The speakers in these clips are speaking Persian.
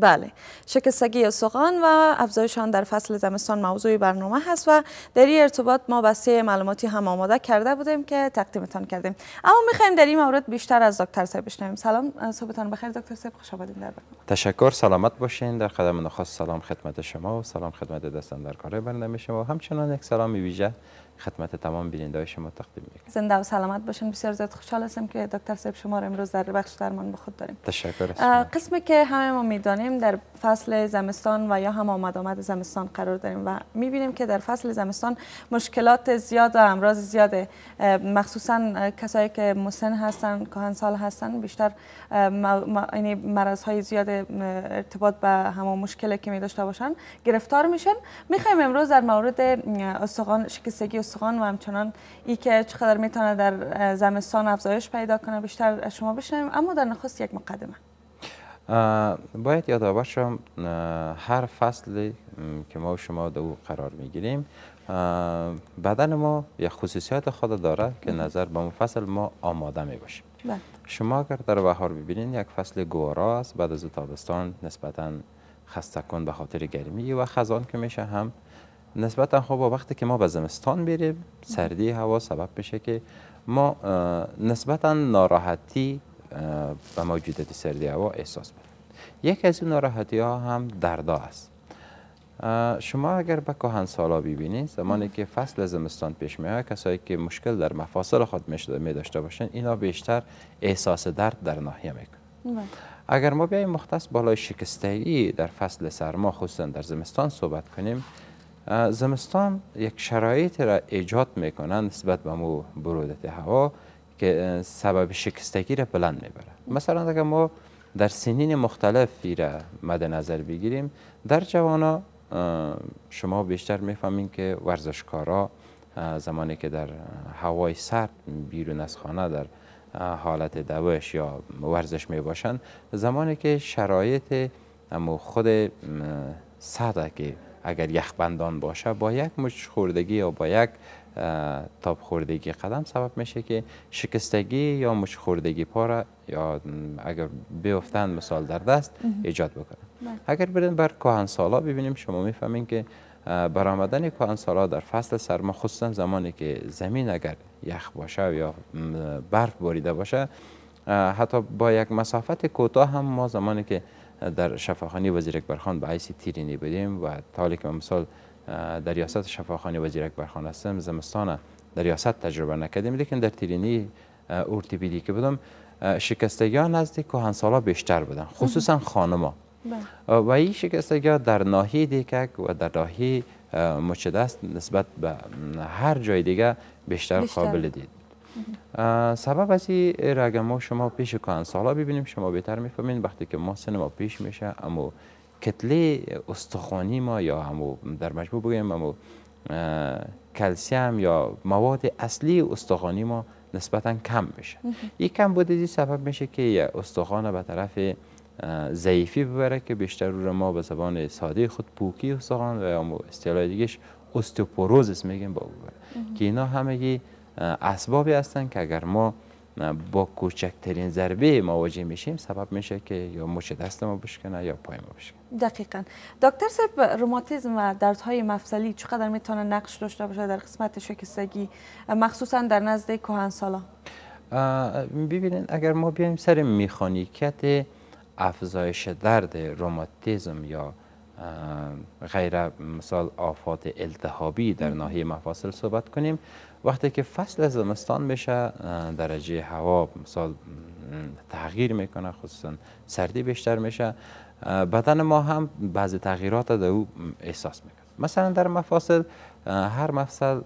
بله. شکستگی استخوان و افزایش آن در فصل زمستان موضوع برنامه هست و در این ارتباط ما بسته معلوماتی هم آماده کرده بودیم که تقدیمتان کردیم. اما می‌خوایم در این مورد بیشتر از دکتر صاحب بشنویم. سلام صبحتان بخیر دکتر صاحب. خوش آمدید در برنامه. تشکر سلامت باشین. در قدم نخست سلام خدمت شما و سلام خدمت دستان در کار برنامه شما. همچنان یک سلام ویژه خدمت تمام بیننده شما تقدیم می‌کنم. زنده و سلامت باشین. بسیار زیاد خوشحال هستم که دکتر صاحب شما را امروز در بخش درمان به خود داریم. تشکر قسمی که همه ما می‌دانیم در فصل زمستان و یا هم آمد آمد زمستان قرار داریم و می‌بینیم که در فصل زمستان مشکلات زیاد و امراض زیاده مخصوصا کسایی که مسن هستن کهنسال هستن بیشتر یعنی مرض های زیاد ارتباط به همون مشکلی که می داشته باشن گرفتار میشن. می‌خوایم امروز در مورد استخوان شکستگی استخوان و همچنان ای که چقدر می‌تونه در زمستان افزایش پیدا کنه بیشتر شما بشنویم. اما در نخست یک مقدمه. باید یادآور شم هر فصلی که ما و شما در او قرار می‌گیریم بدن ما یک خصوصیات خود داره که نظر به اون فصل ما آماده می باشیم بله. شما اگر در بهار ببینید یک فصل گوارا است. بعد از تابستان نسبتا خسته کن به خاطر گرمی و خزان که میشه هم نسبتا خب وقتی که ما به زمستان بریم سردی هوا سبب میشه که ما نسبتا ناراحتی به موجودیت سردی هوا احساس کنیم یک از این ناراحتی ها هم دردا است. شما اگر به کهن سالا ببینید زمانی که فصل زمستان پیش میاد کسایی که مشکل در مفاصل خود می داشته باشن اینا بیشتر احساس درد در ناحیه می‌کنن. بله. اگر ما بیایم مختص بالای شکستگی در فصل سرما خصوصا در زمستان صحبت کنیم زمستان یک شرایط را ایجاد می‌کنن نسبت به مو برودت هوا که سبب شکستگی را بلند می‌بره. مثلا اگر ما در سنین مختلفی را مد نظر بگیریم در جوانا شما بیشتر می‌فهمین که ورزشکارا زمانی که در هوای سرد بیرون از خانه در حالت دوش یا ورزش می باشند زمانی که شرایط خود سرده که اگر یخبندان باشه با یک مچ خوردگی یا با یک تاب خوردگی قدم سبب میشه که شکستگی یا مچ خوردگی پا یا اگر بیفتن مثال در دست ایجاد بکنه بله. اگر بریم بر کهن سالا ببینیم شما می‌فهمین که برآمدن کهن سالا در فصل سرما خصوصا زمانی که زمین اگر یخ باشه یا برف باریده باشه حتی با یک مسافت کوتاه هم ما زمانی که در شفاخانه وزیر اکبرخان به حیث تیرینی بدیم و تا که مثال در ریاست شفاخانه وزیر اکبرخان هستم زمستان در ریاست تجربه نکردیم لیکن در تیرینی اورتیپیدی که بودم شکستگی نزدیک کهنسالا بیشتر بودن خصوصا خانما بله. و این شکستگی در ناحیه دیکک و در ناحیه مچدست نسبت به هر جای دیگه بیشتر, بیشتر. قابل دید سبب از این اگر ما شما پیش کهن سالا ببینیم شما بهتر می‌فهمین وقتی که ما سن ما پیش میشه اما کتله استخوانی ما یا همو در مجموع بگیم همو کلسیم یا مواد اصلی استخوانی ما نسبتا کم میشه. این کم بودی سبب میشه که استخوان به طرف ضعیفی ببره که بیشتر رو ما به زبان ساده خود پوکی استخوان و یا اصطلاح دیگهش استوپوروزس میگیم با ببره. که اینا همه اسبابی هستن که اگر ما با کوچکترین ضربه مواجه میشیم سبب میشه که یا مچ دست ما بشکنه یا پای ما بشکنه. دقیقا. دکتر صاحب روماتیسم و دردهای مفصلی چقدر می‌تونه نقش داشته باشه در قسمت شکستگی مخصوصا در نزد کهنسالا ببینید اگر ما بیایم سر میخانیکت افزایش درد روماتیزم یا غیر مثال آفات التهابی در ناحیه مفاصل صحبت کنیم وقتی که فصل زمستان میشه درجه هوا مثال تغییر می‌کنه خصوصا سردی بیشتر میشه. بدن ما هم بعضی تغییرات در او احساس می‌کنه. مثلا در مفاصل هر مفصل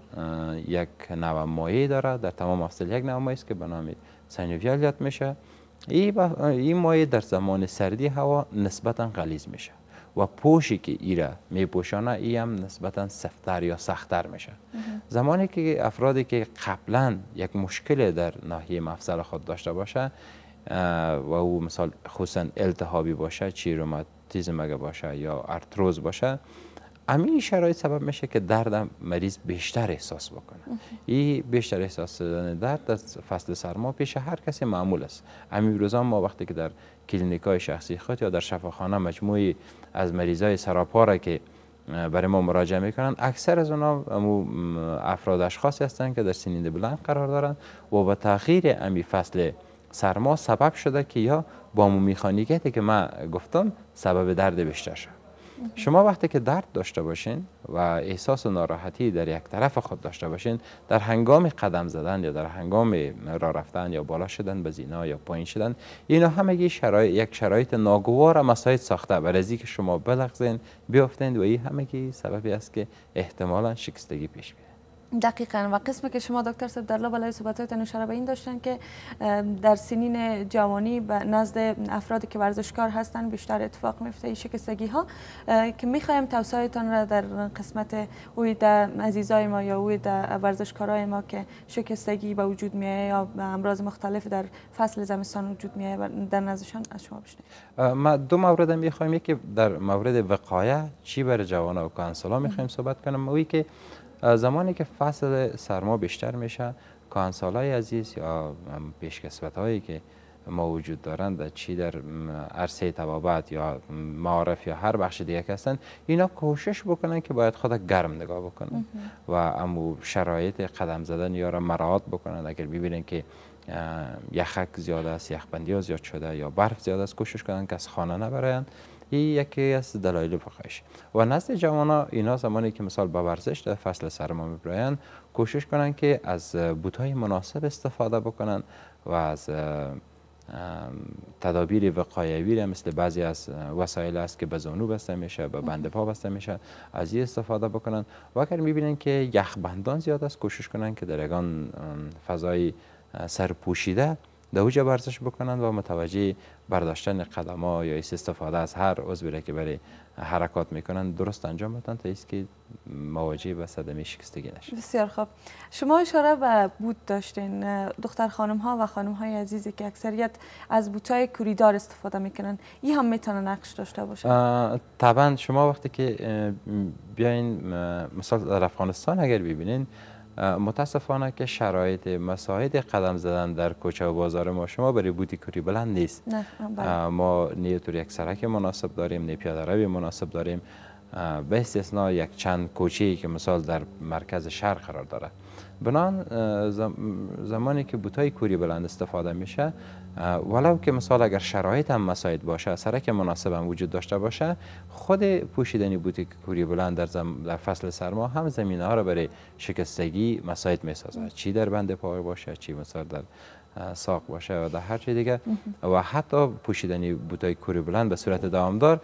یک نوع مایه داره. در تمام مفصل یک نوع مایه است که به نام سینوویالیات میشه. این مایه در زمان سردی هوا نسبتا غلیظ میشه. و پوشی که ایره می پوشانه ای هم نسبتا سفتر یا سختتر میشه. زمانی که افرادی که قبلا یک مشکل در ناحیه مفصل خود داشته باشه و او مثال خصوصا التهابی باشه چی روماتیزم اگه باشه یا ارتروز باشه همین شرایط سبب میشه که درد مریض بیشتر احساس بکنه. این بیشتر احساس دادن درد از فصل سرما پیش هر کسی معمول است. همین روزا ما وقتی که در کلینیک های شخصی خود یا در شفاخانه مجموعی از مریضای سراپا که برای ما مراجعه می‌کنن اکثر از اونا افراد اشخاصی هستند که در سنین بلند قرار دارند و با تاخیر امی فصل سرما سبب شده که یا با مو که من گفتم سبب درد بیشتر شد. شما وقتی که درد داشته باشین و احساس ناراحتی در یک طرف خود داشته باشین در هنگام قدم زدن یا در هنگام راه رفتن یا بالا شدن به زینا یا پایین شدن اینا همگی شرایط یک شرایط ناگوار مساعد ساخته برای که شما بلغزین بیافتین و این همگی سببی است که احتمالا شکستگی پیش بیاد. دقیقا. و قسمی که شما دکتر صاحب در لابلای صحبت های به این داشتن که در سنین جوانی و نزد افرادی که ورزشکار هستند بیشتر اتفاق میفته این شکستگی ها که می‌خوایم توصیهتان را در قسمت اوی در عزیزای ما یا اوی در ورزشکارای ما که شکستگی به وجود میایه یا امراض مختلف در فصل زمستان وجود میایه در نزدشان از شما بشنویم. ما دو مورد می‌خوایم. یکی در مورد وقایه چی برای جوان و کانسلا می‌خوایم صحبت کنم. اوی که زمانی که فصل سرما بیشتر میشه کانسالای عزیز یا پیشکسوت هایی که ما وجود دارند چی در عرصه توابت یا معارف یا هر بخش دیگه هستند اینا کوشش بکنن که باید خود گرم نگاه بکنن و امو شرایط قدم زدن یا را مراعات بکنن. اگر ببینن که یخک زیاد است یخبندی ها زیاد شده یا برف زیاد است کوشش کنن که از خانه نبرایند یکی از دلایل فقهش و نزد جوان اینا زمانی که مثال با ورزش در فصل سرما میبراین کوشش کنن که از بوتهای مناسب استفاده بکنن و از تدابیر وقایوی مثل بعضی از وسایل است که به زانو بسته میشه به بند پا بسته میشه از این استفاده بکنن. و اگر می‌بینن که یخبندان زیاد است کوشش کنن که در فضای سرپوشیده در اوجه ورزش بکنند و متوجه برداشتن قدم ها یا استفاده از هر عضوی که برای حرکات می‌کنن درست انجام بدن تا ایست که مواجه به صدمه شکستگی نشه. بسیار خوب. شما اشاره به بود داشتین. دختر خانم ها و خانم های عزیزی که اکثریت از بوت های کوریدار استفاده می‌کنن این هم می‌تونه نقش داشته باشه طبعا شما وقتی که بیاین مثال در افغانستان اگر ببینین متاسفانه که شرایط مساعد قدم زدن در کوچه و بازار ما شما برای بودی کوری بلند نیست. نه بله. ما نیتور یک سرک مناسب داریم نی پیاده مناسب داریم. به استثنا یک چند کوچه که مثال در مرکز شهر قرار داره بنان زمانی که بوتای کوری بلند استفاده میشه ولو که مثال اگر شرایط هم مساعد باشه سرک مناسب هم وجود داشته باشه خود پوشیدنی بوتی کوری بلند در, در فصل سرما هم زمینه ها را برای شکستگی مساعد می سازه چی در بند پای باشه چی مثال در ساق باشه و در هر چی دیگه. و حتی پوشیدنی بوتای کوری بلند به صورت دوامدار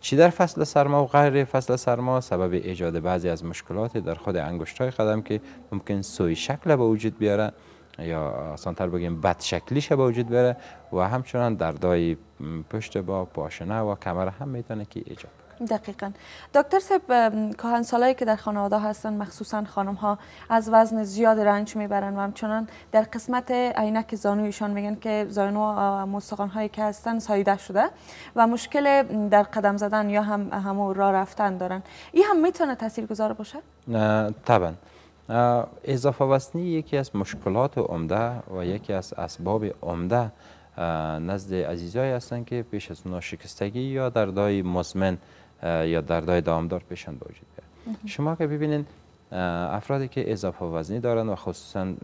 چی در فصل سرما و غیر فصل سرما؟ سبب ایجاد بعضی از مشکلات در خود انگشت های قدم که ممکن سوی شکل به وجود بیاره یا آسانتر بگیم بد شکلیش به وجود بیاره و همچنان دردای پشت با پاشنه و کمر هم می‌تونه که ایجاد دقیقا. دکتر صاحب کهن که در خانواده هستن مخصوصا خانم ها از وزن زیاد رنج می‌برن و همچنان در قسمت عینک زانویشان میگن که زانو مستقان هایی که هستن سایده شده و مشکل در قدم زدن یا هم همو راه رفتن دارن. این هم می‌تونه تاثیر گذار باشه؟ طبعا. اضافه وزنی یکی از مشکلات عمده و یکی از اسباب عمده نزد عزیزایی هستند که پیش از ناشکستگی یا دردهای مزمن یا دردهای دامدار پیشن به وجود شما که ببینید افرادی که اضافه وزنی دارند و خصوصا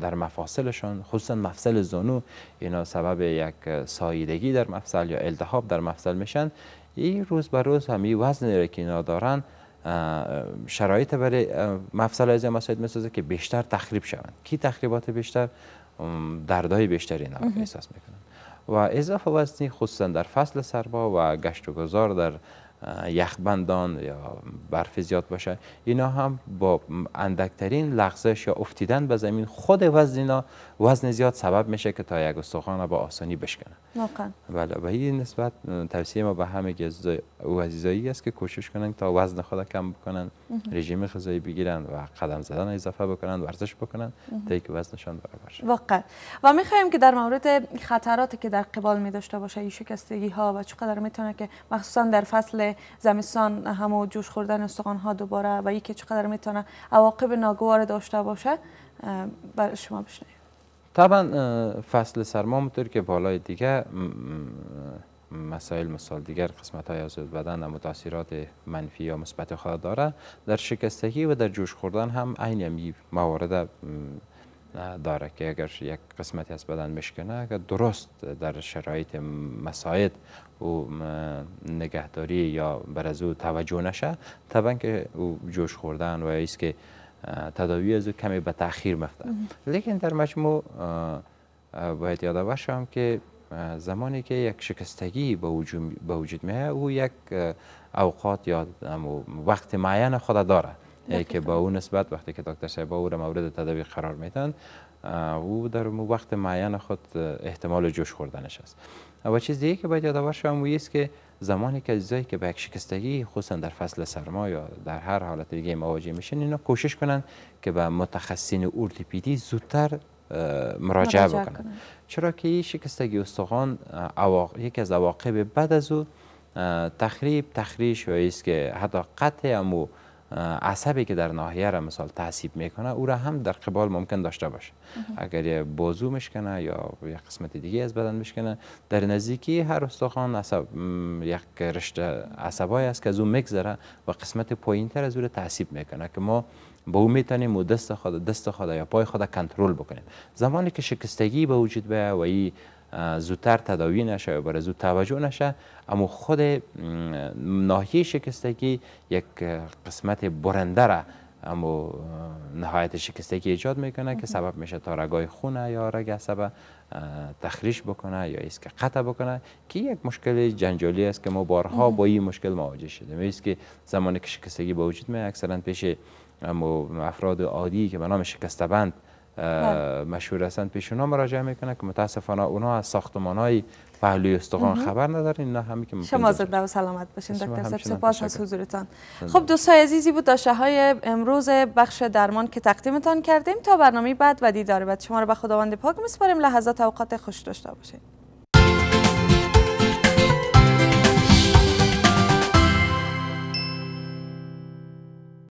در مفاصلشان خصوصا مفصل زانو اینا سبب یک ساییدگی در مفصل یا التهاب در مفصل میشن این روز به روز همی وزن که اینا دارن شرایط برای مفصل از مساعد می‌سازه که بیشتر تخریب شوند. کی تخریبات بیشتر؟ دردهای بیشتری اینا احساس می‌کنن. و اضافه وزنی خصوصا در فصل سرما و گشت و گذار در یخبندان یا برف زیاد باشه اینا هم با اندکترین لغزش یا افتیدن به زمین خود وزن اینا وزن زیاد سبب میشه که تا یک استخوان با آسانی بشکنه. واقعا. بله و این نسبت توصیه ما به همه او عزیزایی است که کوشش کنن تا وزن خود کم بکنن رژیم غذایی بگیرن و قدم زدن اضافه بکنن ورزش بکنن تا اینکه وزنشان برابر شه. واقعا. و می‌خوایم که در مورد خطراتی که در قبال می داشته باشه این شکستگی ها و چقدر می‌تونه که مخصوصا در فصل زمستان همو جوش خوردن استخوان ها دوباره و که چقدر می‌تونه عواقب ناگوار داشته باشه برای شما بشنویم. طبعا فصل سرما مطور که بالای دیگه مسائل مثال دیگر قسمت های از بدن و تاثیرات منفی یا مثبت خود داره. در شکستگی و در جوش خوردن هم عین موارد داره که اگر یک قسمتی از بدن مشکنه اگر درست در شرایط مساعد و نگهداری یا بر از او توجه نشه طبعا که او جوش خوردن و ایست که تداوی از او کمی به تاخیر مفته. لیکن در مجموع باید یاد باشم که زمانی که یک شکستگی به وجود, به وجود میه او یک اوقات یا وقت معین خود داره. که با اون نسبت وقتی که دکتر صاحب او را مورد تداوی قرار میدن او در وقت معین خود احتمال جوش خوردنش است. و چیز دیگه که باید یاد باشم است که زمانی که عزیزایی که به یک شکستگی خصوصا در فصل سرما یا در هر حالت دیگه مواجه میشن اینا کوشش کنن که به متخصصین اورتوپدی زودتر مراجعه بکنن. چرا که این شکستگی استخوان یکی از عواقب بد از او تخریب تخریش و است که حتی قطع امو عصبی که در ناحیه را مثال تعصیب می‌کنه او را هم در قبال ممکن داشته باشه. اگر یه بازو مشکنه یا یک قسمت دیگه از بدن مشکنه در نزدیکی هر استخوان عصب یک رشته عصبای است که از او میگذره و قسمت پایین تر از او را تعصیب می‌کنه که ما با او می‌تونیم دست خود دست خود یا پای خود کنترل بکنیم. زمانی که شکستگی به وجود بیاید و این زودتر تداوی نشه و برای زود توجه نشه. اما خود ناحیه شکستگی یک قسمت برنده را اما نهایت شکستگی ایجاد می‌کنه که سبب میشه تا رگای خونه یا رگ عصب تخریش بکنه یا ایست که قطع بکنه که یک مشکل جنجالی است که ما بارها با این مشکل مواجه شدیم. ایست که زمانی که شکستگی به وجود میاد اکثرا پیش افراد عادی که به نام شکسته بند. مشهور هستند پیش اونا. مراجعه می‌کنه که متاسفانه اونا از ساختمان های پهلوی استخوان خبر ندارین نه همین که شما زنده و سلامت باشین دکتر صاحب سپاس از حضورتان. خب دوستای عزیزی بود داشته های امروز بخش درمان که تقدیمتان کردیم. تا برنامه بعد و دیدار بعد شما رو به خداوند پاک میسپاریم. لحظات اوقات خوش داشته باشین.